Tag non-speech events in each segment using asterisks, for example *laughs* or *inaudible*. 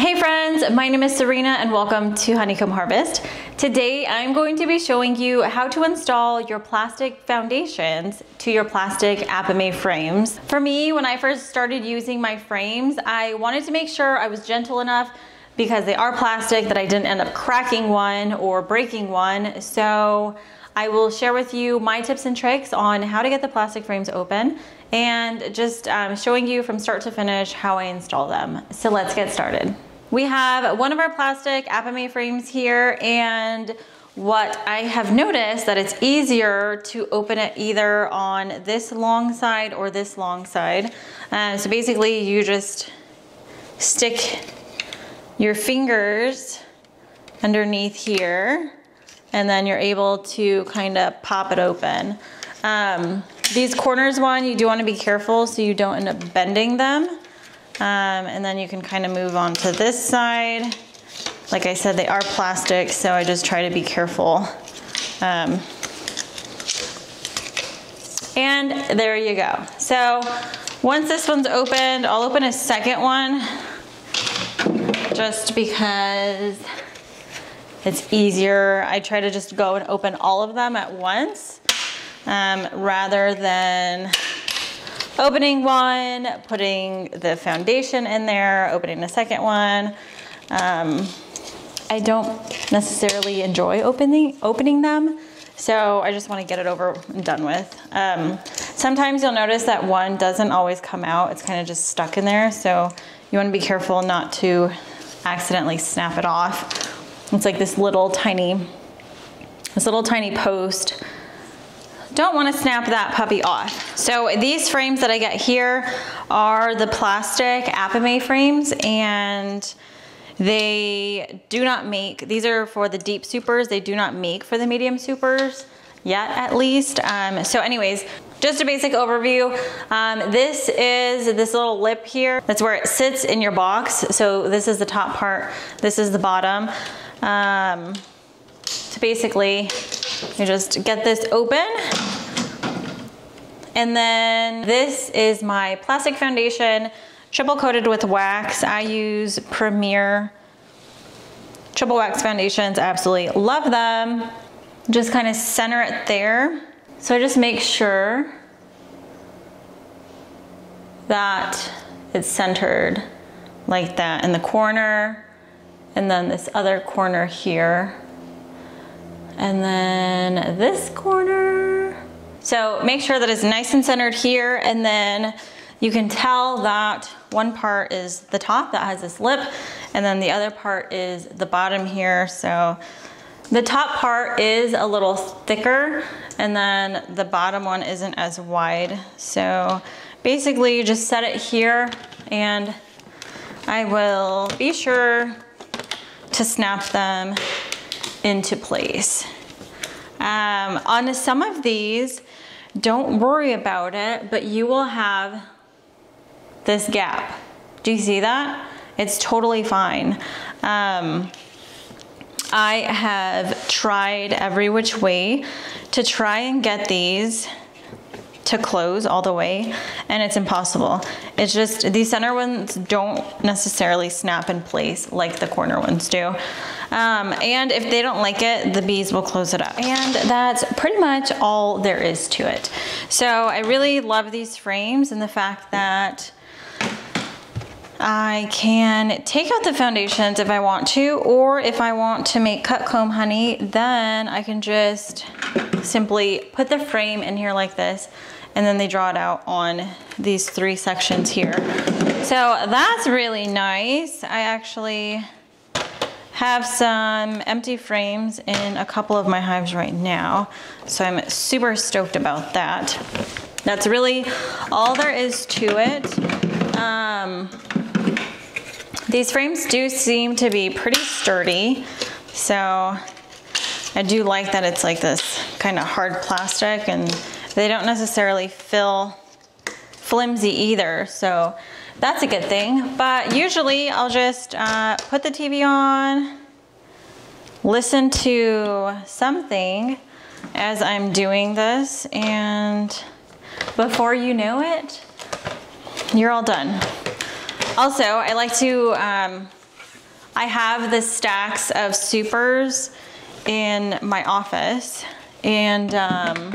Hey friends, my name is Serena and welcome to Honeycomb Harvest. Today I'm going to be showing you how to install your plastic foundations to your plastic Apimaye frames. For me, when I first started using my frames, I wanted to make sure I was gentle enough because they are plastic that I didn't end up cracking one or breaking one. So I will share with you my tips and tricks on how to get the plastic frames open and just um, showing you from start to finish how I install them. So let's get started. We have one of our plastic Apimaye frames here and what I have noticed that it's easier to open it either on this long side or this long side. Uh, so basically you just stick your fingers underneath here and then you're able to kind of pop it open. Um, these corners one, you do want to be careful so you don't end up bending them. Um, and then you can kind of move on to this side. Like I said, they are plastic, so I just try to be careful. Um, and there you go. So once this one's opened, I'll open a second one just because it's easier. I try to just go and open all of them at once um, rather than opening one, putting the foundation in there, opening the second one. Um, I don't necessarily enjoy opening, opening them, so I just want to get it over and done with. Um, sometimes you'll notice that one doesn't always come out. It's kind of just stuck in there, so you want to be careful not to accidentally snap it off. It's like this little tiny, this little tiny post don't want to snap that puppy off. So these frames that I get here are the plastic Apimaye frames and they do not make, these are for the deep supers, they do not make for the medium supers yet at least. Um, so anyways, just a basic overview. Um, this is this little lip here. That's where it sits in your box. So this is the top part, this is the bottom. Um, so basically, you just get this open. And then this is my plastic foundation, triple coated with wax. I use Premier triple wax foundations, absolutely love them. Just kind of center it there. So I just make sure that it's centered like that in the corner and then this other corner here and then this corner. So make sure that it's nice and centered here and then you can tell that one part is the top that has this lip and then the other part is the bottom here. So the top part is a little thicker and then the bottom one isn't as wide. So basically you just set it here and I will be sure to snap them into place. Um, on some of these, don't worry about it, but you will have this gap. Do you see that? It's totally fine. Um, I have tried every which way to try and get these to close all the way and it's impossible. It's just these center ones don't necessarily snap in place like the corner ones do. Um, and if they don't like it, the bees will close it up. And that's pretty much all there is to it. So I really love these frames and the fact that I can take out the foundations if I want to, or if I want to make cut comb honey, then I can just simply put the frame in here like this, and then they draw it out on these three sections here. So that's really nice. I actually have some empty frames in a couple of my hives right now. So I'm super stoked about that. That's really all there is to it. Um, these frames do seem to be pretty sturdy. So I do like that it's like this kind of hard plastic and they don't necessarily feel flimsy either. So that's a good thing. But usually I'll just uh, put the TV on, listen to something as I'm doing this, and before you know it, you're all done. Also, I like to um, I have the stacks of supers in my office and um,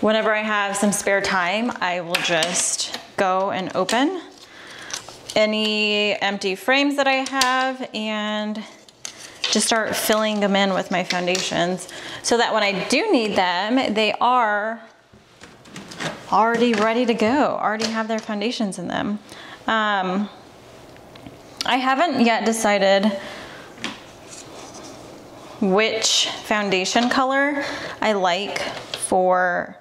whenever I have some spare time, I will just go and open any empty frames that I have and just start filling them in with my foundations so that when I do need them, they are already ready to go, already have their foundations in them. Um, I haven't yet decided which foundation color I like for,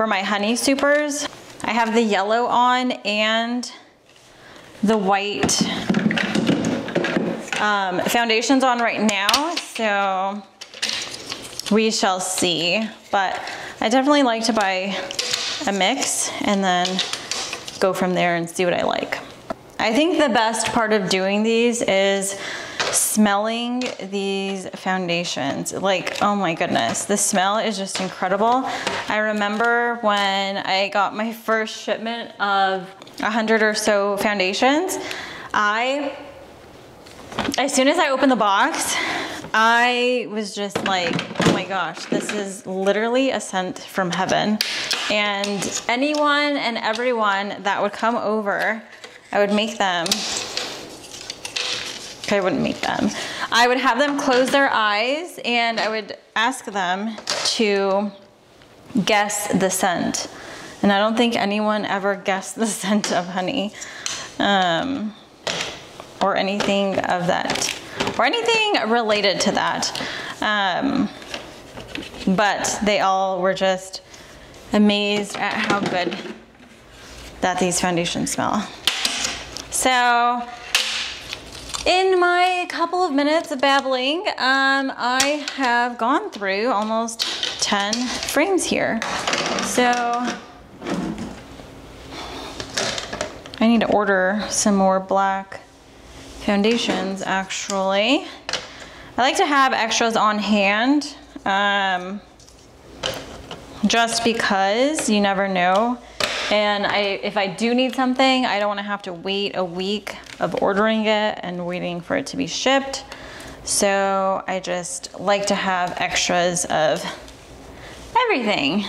for my honey supers. I have the yellow on and the white um, foundations on right now, so we shall see. But I definitely like to buy a mix and then go from there and see what I like. I think the best part of doing these is smelling these foundations. Like, oh my goodness, the smell is just incredible. I remember when I got my first shipment of a hundred or so foundations, I, as soon as I opened the box, I was just like, oh my gosh, this is literally a scent from heaven. And anyone and everyone that would come over, I would make them I wouldn't make them. I would have them close their eyes and I would ask them to guess the scent. And I don't think anyone ever guessed the *laughs* scent of honey um, or anything of that, or anything related to that. Um, but they all were just amazed at how good that these foundations smell. So in my couple of minutes of babbling, um, I have gone through almost 10 frames here. So I need to order some more black foundations actually. I like to have extras on hand um, just because you never know and I, if I do need something, I don't wanna have to wait a week of ordering it and waiting for it to be shipped. So I just like to have extras of everything.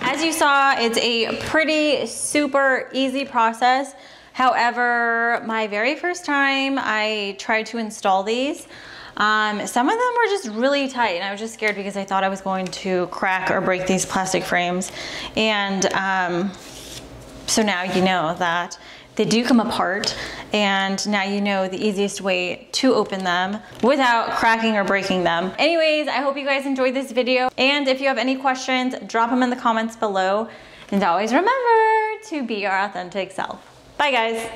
As you saw, it's a pretty super easy process. However, my very first time I tried to install these, um, some of them were just really tight and I was just scared because I thought I was going to crack or break these plastic frames. And um, so now you know that they do come apart and now you know the easiest way to open them without cracking or breaking them. Anyways, I hope you guys enjoyed this video and if you have any questions, drop them in the comments below and always remember to be your authentic self. Bye guys.